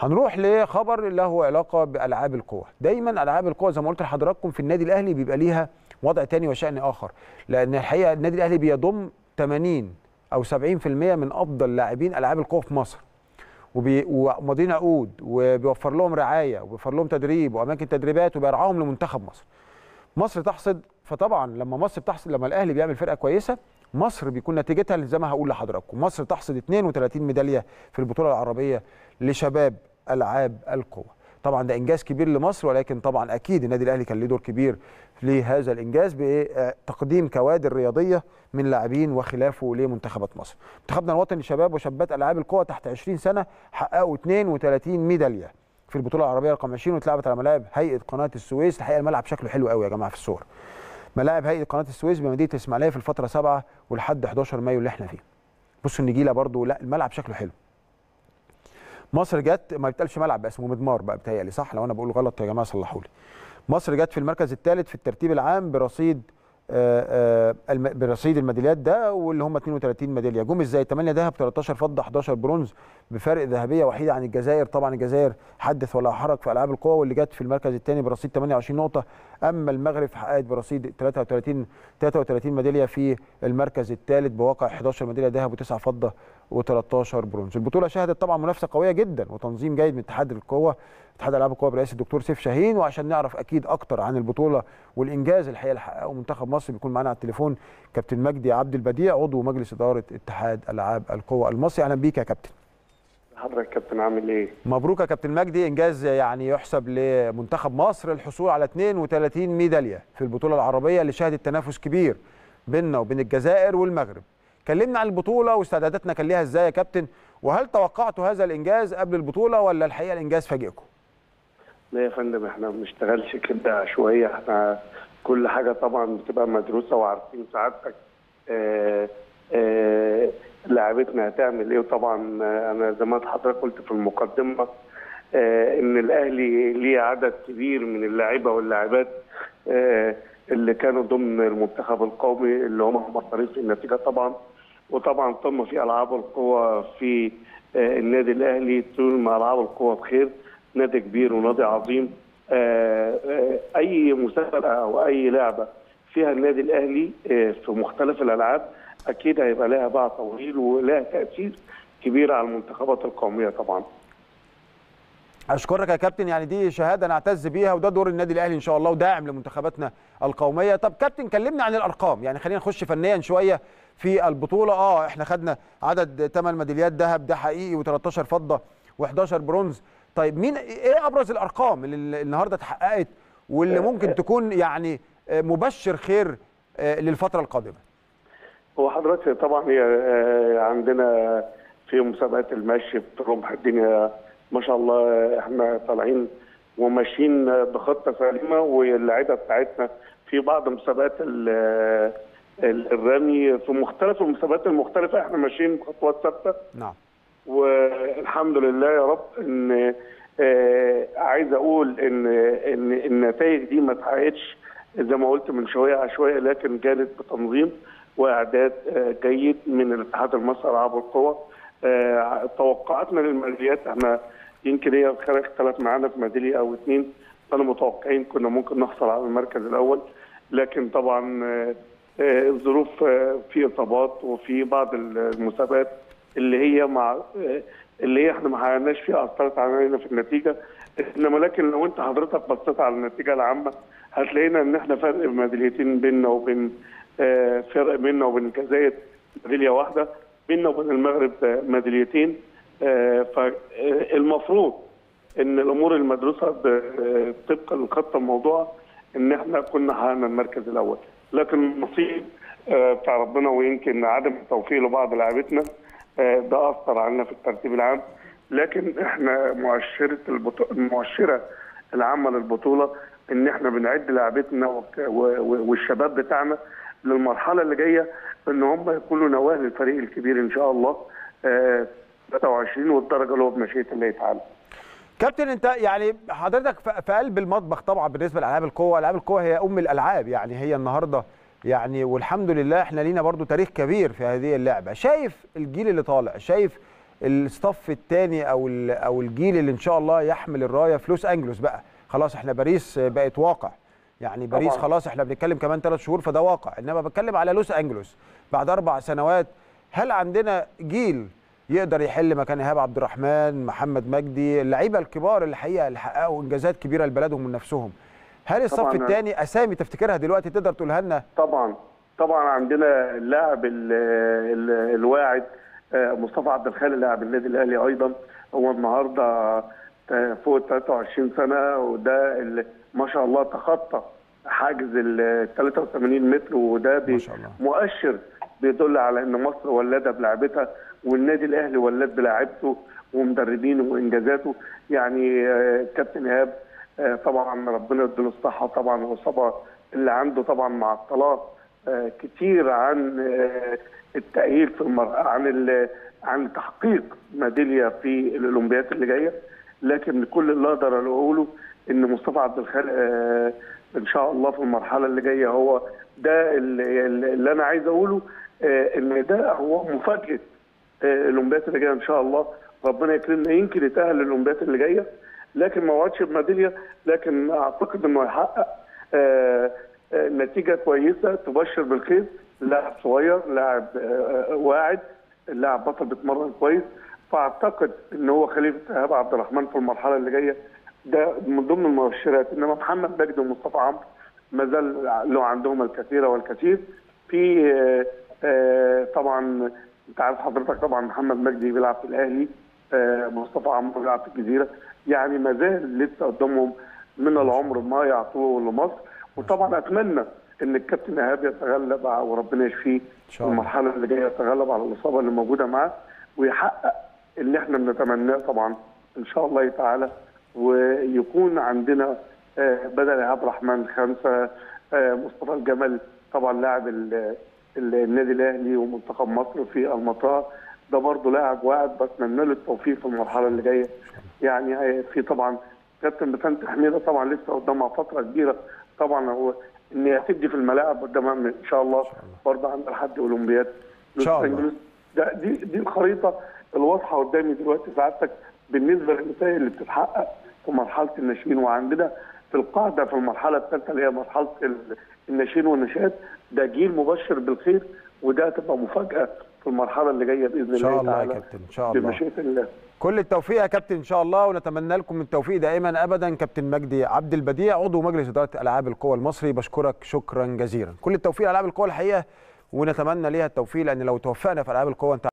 هنروح لخبر له علاقة بألعاب القوى دايما ألعاب القوى زي ما قلت لحضراتكم في النادي الأهلي بيبقى ليها وضع تاني وشأن آخر. لأن الحقيقة النادي الأهلي بيضم 80 أو 70% من أفضل لاعبين ألعاب القوى في مصر. وماضيين عقود وبيوفر لهم رعاية وبيوفر لهم تدريب وأماكن تدريبات وبيرعاهم لمنتخب مصر. مصر تحصد فطبعا لما مصر بتحصد لما الأهلي بيعمل فرقة كويسة مصر بيكون نتيجتها اللي زي ما هقول لحضراتكم. مصر تحصد 32 ميدالية في البطولة العربية لشباب ألعاب القوى طبعا ده إنجاز كبير لمصر ولكن طبعا أكيد النادي الأهلي كان له دور كبير لهذا الإنجاز بتقديم كوادر رياضية من لاعبين وخلافه لمنتخبات مصر. منتخبنا الوطني لشباب وشابات ألعاب القوى تحت 20 سنة حققوا 32 ميدالية في البطولة العربية رقم 20 واتلعبت على ملاعب هيئة قناة السويس الحقيقة الملعب شكله حلو قوي يا جماعة في الصور. ملاعب هيئة قناة السويس بمدينة الاسماعيليه في الفترة 7 ولحد 11 مايو اللي إحنا فيه. بصوا النجيلة برضو لا الملعب شكله حلو. مصر جت ما بيتقالش ملعب بقى اسمه مدمار بقى بتهيألي صح؟ لو أنا بقول غلط يا جماعة صلحوا لي. مصر جت في المركز الثالث في الترتيب العام برصيد آه، آه، الم- برصيد الميداليات ده واللي هم 32 ميدالية. جم إزاي؟ 8 ذهب 13 فضة 11 برونز بفرق ذهبية وحيده عن الجزائر. طبعا الجزائر حدث ولا حرج في ألعاب القوى واللي جت في المركز الثاني برصيد 28 نقطة. أما المغرب حققت برصيد 33 33 ميدالية في المركز الثالث بواقع 11 ميدالية ذهب و9 فضة. و13 برونز. البطولة شهدت طبعا منافسة قوية جدا وتنظيم جيد من اتحاد القوى اتحاد العاب القوى برئاسه الدكتور سيف شاهين. وعشان نعرف أكيد أكتر عن البطولة والإنجاز الحقيقة اللي حققه منتخب مصر بيكون معانا على التليفون كابتن مجدي عبد البديع عضو مجلس إدارة اتحاد ألعاب القوى المصري. أهلا بيك يا كابتن. حضرتك كابتن عامل إيه؟ مبروك يا كابتن مجدي. إنجاز يعني يحسب لمنتخب مصر الحصول على 32 ميدالية في البطولة العربية اللي شهدت تنافس كبير بيننا وبين الجزائر والمغرب. كلمنا عن البطولة واستعداداتنا كان ليها إزاي يا كابتن؟ وهل توقعتوا هذا الإنجاز قبل البطولة ولا الحقيقة الإنجاز فاجئكم؟ لا يا فندم إحنا ما بنشتغلش كده عشوائيه إحنا كل حاجة طبعا بتبقى مدروسة وعارفين سعادتك. آه، آه، لعبتنا هتعمل إيه؟ وطبعا أنا زي ما حضرتك قلت في المقدمة آه، إن الأهلي ليه عدد كبير من اللاعيبه واللاعبات آه، اللي كانوا ضمن المنتخب القومي اللي هم مصاريف النتيجه طبعا. وطبعا تم في ألعاب القوى في آه، النادي الأهلي طول ما ألعاب القوى بخير نادي كبير ونادي عظيم. آه، آه، أي مسابقة أو أي لعبة فيها النادي الأهلي في مختلف الألعاب أكيد هيبقى لها باع طويل ولها تأثير كبير على المنتخبات القومية طبعا. أشكرك يا كابتن يعني دي شهادة نعتز بيها وده دور النادي الأهلي إن شاء الله وداعم لمنتخباتنا القومية. طب كابتن كلمنا عن الأرقام يعني خلينا نخش فنيا شوية في البطولة. آه إحنا خدنا عدد 8 ميداليات ذهب ده حقيقي و13 فضة و11 برونز. طيب مين إيه أبرز الأرقام اللي النهارده اتحققت واللي ممكن تكون يعني مبشر خير آه، للفترة القادمة؟ هو حضرتك طبعا آه، عندنا في مسابقات المشي في رمح الدنيا ما شاء الله إحنا طالعين وماشيين بخطة سليمة واللعيبة بتاعتنا في بعض مسابقات ال- ال- الرمي في مختلف المسابقات المختلفة إحنا ماشيين بخطوات ثابتة. نعم. والحمد لله يا رب إن آه، عايز أقول إن إن النتائج دي ما اتحققتش زي ما قلت من شوية عشوائيه لكن جالت بتنظيم وإعداد آه، جيد من الاتحاد المصري لالعاب القوى توقعاتنا للميداليات إحنا يمكن هي الخير اختلف معانا في ميدالية أو اثنين كانوا متوقعين كنا ممكن نحصل على المركز الأول. لكن طبعا آه، آه، الظروف آه، في إصابات وفي بعض المسابقات اللي هي مع آه، اللي هي إحنا ما حققناش فيها أثرت علينا في النتيجة. إنما لكن لو أنت حضرتك بصيت على النتيجة العامة هتلاقينا إن إحنا فرق ميداليتين بيننا وبين آه، فرق بيننا وبين الجزائر ميدالية واحدة. بيننا وبين المغرب آه، ميداليتين آه، فالمفروض إن الأمور المدروسة آه، طبقا لخطه الموضوع إن إحنا كنا حققنا المركز الأول. لكن النصيب آه، بتاع ربنا ويمكن عدم التوفيق لبعض لاعبتنا آه، ده أثر علينا في الترتيب العام. لكن إحنا مؤشرة المؤشرة العامة للبطولة إن إحنا بنعد لاعبتنا والشباب بتاعنا للمرحلة اللي جاية إن هم يكونوا نواة للفريق الكبير إن شاء الله آه، 23 والدرجة اللي هو بمشيئة الله تعالى. كابتن أنت يعني حضرتك في قلب المطبخ طبعا بالنسبة لألعاب القوة، ألعاب القوة هي أم الألعاب يعني هي النهارده يعني والحمد لله إحنا لينا برضو تاريخ كبير في هذه اللعبة، شايف الجيل اللي طالع، شايف الصف الثاني أو أو الجيل اللي إن شاء الله يحمل الراية في لوس أنجلوس بقى؟ خلاص إحنا باريس بقت واقع. يعني باريس طبعاً. خلاص إحنا بنتكلم كمان ثلاث شهور فده واقع. إنما بتكلم على لوس أنجلوس بعد أربع سنوات هل عندنا جيل يقدر يحل مكان إيهاب عبد الرحمن محمد مجدي اللعيبة الكبار اللي الحقيقة اللي حققوا إنجازات كبيرة لبلدهم من نفسهم؟ هل الصف. الثاني أسامي تفتكرها دلوقتي تقدر تقولها لنا؟ طبعا. طبعا عندنا اللاعب ال- ال- الواعد آه، مصطفى عبد الخالق لاعب النادي الأهلي أيضا. هو النهارده آه، فوق 23 سنة وده اللي ما شاء الله تخطى حاجز ال 83 متر وده بي- ما شاء الله. مؤشر بيدل على إن مصر ولادة بلاعبتها والنادي الأهلي ولاد بلاعبته ومدربينه وإنجازاته يعني آه، كابتن إيهاب آه، طبعا ربنا يديله الصحة طبعا والاصابه اللي عنده طبعا مع الطلاق آه، كتير عن التأهيل في المر... عن. عن تحقيق ميدالية في الاولمبياد اللي جاية لكن كل اللي أقدر أقوله إن مصطفى عبد الخالق آه، إن شاء الله في المرحلة اللي جاية هو ده اللي, أنا عايز أقوله آه، إن ده هو مفاجأة آه، الاولمبياد اللي جاية إن شاء الله. ربنا يكرمنا يمكن يتأهل للاولمبياد اللي جاية لكن ما وعدش بميدالية لكن أعتقد إنه هيحقق نتيجة كويسة تبشر بالخير. لاعب صغير لاعب واعد لاعب بطل بيتمرن كويس. فأعتقد إن هو خليفة إيهاب عبد الرحمن في المرحلة اللي جاية ده من ضمن المؤشرات انما محمد مجدي ومصطفى عمرو ما زال له عندهم الكثير والكثير. في آه، آه، طبعا أنت عارف حضرتك طبعا محمد مجدي بيلعب في الأهلي آه، مصطفى عمرو بيلعب في الجزيرة. يعني ما زال لسه قدامهم من العمر ما يعطوه لمصر. وطبعا أتمنى إن الكابتن إيهاب يتغلب وربنا يشفيه. المرحلة اللي جاية يتغلب على الإصابة اللي موجودة معاه. ويحقق اللي إحنا بنتمناه طبعا. إن شاء الله تعالى ويكون عندنا آه، بدل ايهاب رحمن خمسة آه، مصطفى الجمل طبعا لاعب ال- ال- النادي الأهلي ومنتخب مصر في المطار ده برضه لاعب واعد بتمنى له التوفيق في المرحلة اللي جاية. يعني آه، في طبعا كابتن بسنت حميده طبعا لسه قدامها فترة كبيرة. طبعا هو إن هي تدي في الملاعب قدامها إن شاء الله برضه عندها لحد أولمبياد. إن شاء الله. ده دي دي الخريطة الواضحة قدامي دلوقتي سعادتك بالنسبة للنتائج اللي بتتحقق. في مرحلة الناشئين وعندنا في القاعدة في المرحلة الثالثة اللي هي مرحلة ال- الناشئين والنشات ده جيل مبشر بالخير وده هتبقى مفاجأة في المرحلة اللي جاية بإذن إن شاء الله الله يا تعالى كابتن، إن شاء الله. بمشيئه الله. كل التوفيق يا كابتن إن شاء الله ونتمنى لكم التوفيق دائما ابدا كابتن مجدي عبد البديع عضو مجلس إدارة ألعاب القوى المصري. بشكرك شكرا جزيلا. كل التوفيق لألعاب القوى الحقيقة ونتمنى ليها التوفيق لأن لو توفقنا في ألعاب القوى انت